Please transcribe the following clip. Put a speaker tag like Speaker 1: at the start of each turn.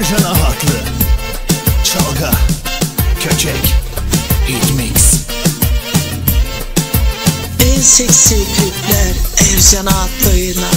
Speaker 1: Ercan Ahatlı Çalga Köçek Hit Mix
Speaker 2: En seksi klipler Ercan Atlı'yla